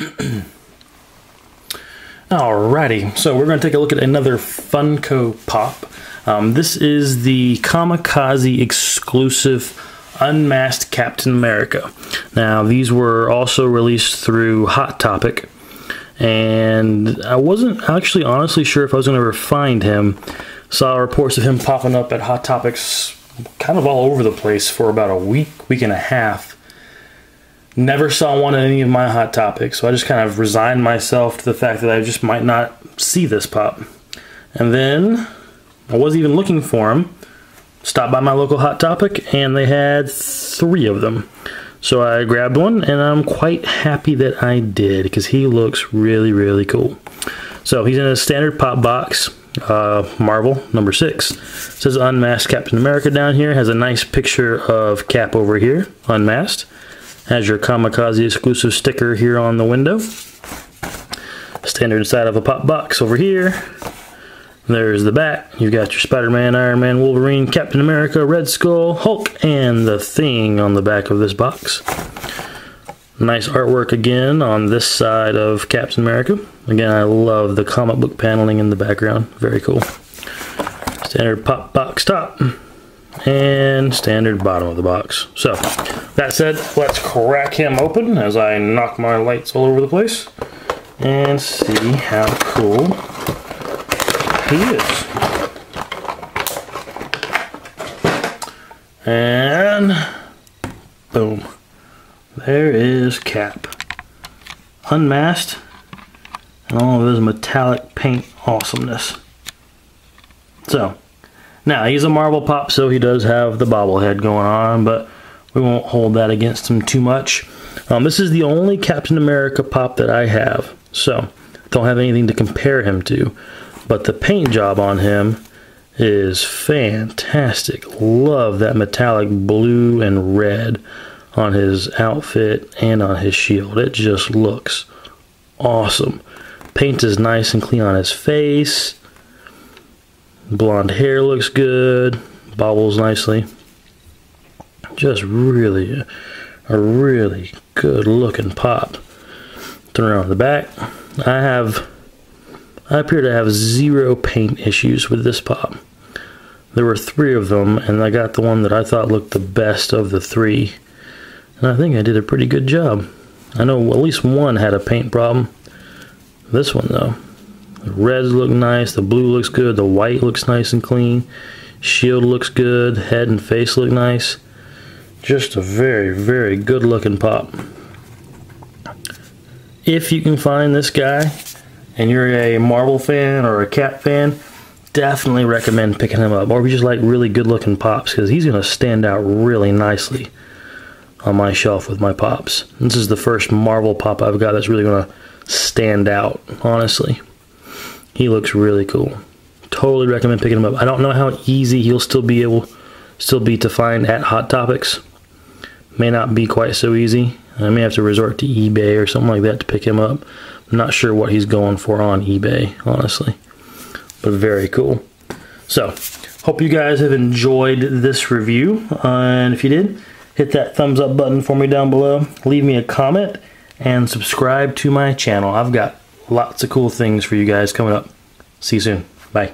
Alrighty, so we're going to take a look at another Funko Pop. Um, this is the Comikaze exclusive Unmasked Captain America. Now, these were also released through Hot Topic, and I wasn't actually honestly sure if I was going to ever find him. Saw reports of him popping up at Hot Topics kind of all over the place for about a week, week and a half. Never saw one in any of my Hot Topics, so I just kind of resigned myself to the fact that I just might not see this pop. And then I wasn't even looking for him stopped by my local Hot Topic and they had three of them. So I grabbed one and I'm quite happy that I did because he looks really, really cool. So he's in a standard pop box, uh, Marvel number six. It says Unmasked Captain America down here. Has a nice picture of Cap over here, unmasked. Has your Comikaze exclusive sticker here on the window. Standard inside of a pop box over here. There's the back. You've got your Spider-Man, Iron Man, Wolverine, Captain America, Red Skull, Hulk, and the Thing on the back of this box. Nice artwork again on this side of Captain America. Again, I love the comic book paneling in the background. Very cool. Standard pop box top and standard bottom of the box. So, that said, let's crack him open as I knock my lights all over the place and see how cool he is. And boom. There is Cap. Unmasked and all of his metallic paint awesomeness. So, now he's a Marvel pop, so he does have the bobblehead going on, but we won't hold that against him too much. Um, this is the only Captain America pop that I have, so don't have anything to compare him to. But the paint job on him is fantastic. Love that metallic blue and red on his outfit and on his shield. It just looks awesome. Paint is nice and clean on his face. Blonde hair looks good. Bobbles nicely. Just really a really good looking pop. Turn around the back. I have I appear to have zero paint issues with this pop. There were three of them, and I got the one that I thought looked the best of the three. And I think I did a pretty good job. I know at least one had a paint problem. This one, though. The reds look nice, the blue looks good, the white looks nice and clean. Shield looks good, head and face look nice. Just a very, very good looking pop. If you can find this guy, and you're a Marvel fan or a Cap fan, definitely recommend picking him up. Or if you just like really good looking pops, because he's going to stand out really nicely on my shelf with my pops. This is the first Marvel pop I've got that's really going to stand out, honestly. He looks really cool. Totally recommend picking him up. I don't know how easy he'll still be able still be to find at Hot Topics. May not be quite so easy. I may have to resort to eBay or something like that to pick him up. I'm not sure what he's going for on eBay, honestly. But very cool. So, hope you guys have enjoyed this review. Uh, and if you did, hit that thumbs up button for me down below. Leave me a comment and subscribe to my channel. I've got lots of cool things for you guys coming up. See you soon. Bye.